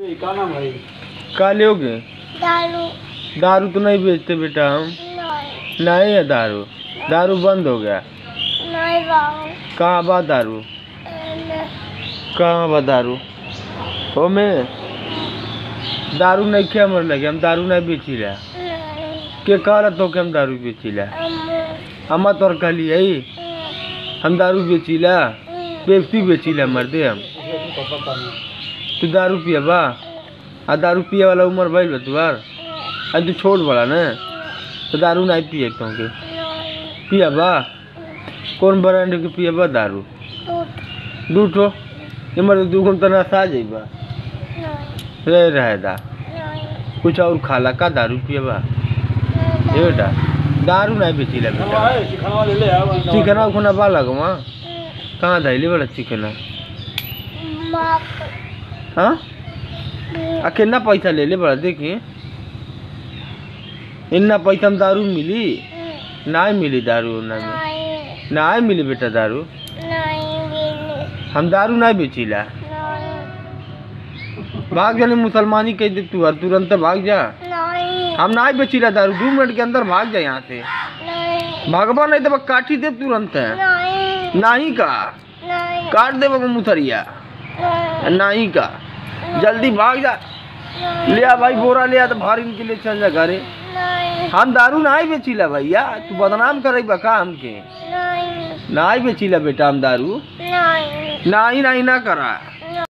का नाम है? का लोगे दारू। दारू तो नहीं बेचते बेटा हम। नहीं। नहीं है दारू? दारू बंद हो गया। नहीं कहाँ बा दारू? कहाँ बा दारू? हो में। दारू नहीं क्या मर लगे हम दारू नहीं बेची ला के कहला तो के हम दारू बेची ला अम्मा तोर कहली है। हम दारू बेची ला पेप्सी बेची ला मर्दे हम। तू दारू पिया बा। आ दारू पिए वाला उम्र भइल बा तुहार आ तू छोट बड़ा ना। तो दारू नहीं पिए तुमके पिया बा। कौन ब्रांड के पिया बा दारू? दू ठो इमर दू घंटा नशा जाइबा रह रहे दा कुछ और खाला, का दारू पिया बा? ये बेटा, दारू नहीं बेटा। चिकनवा ले ले चिकना उखना बा लगवा। कहाँ धैले बड़ा चिकना? हाँ? आ कितना पैसा ले ले बड़ा देखी। इतना पैसा में दारू मिली? नहीं मिली दारू ना में। नहीं मिली बेटा दारू? हम दारू नहीं बेचीला भाग जाने मुसलमानी कह दे तू और तुरंत भाग जा। हम नहीं बेचीला दारू। दो मिनट के अंदर भाग जा यहाँ से। भागवा नहीं तो काटी दे तुरंत। है नहीं का? काट दे बाबा मुसरिया नहीं का। जल्दी भाग जा। लिया भाई बोरा लिया तो भारी इनके लिए चल जा घरे। हम दारू नहीं बेचीला भैया तू बदनाम करे बका हम हमके। नहीं। बेचीला बेटा हम दारू। नहीं। नहीं ना करा।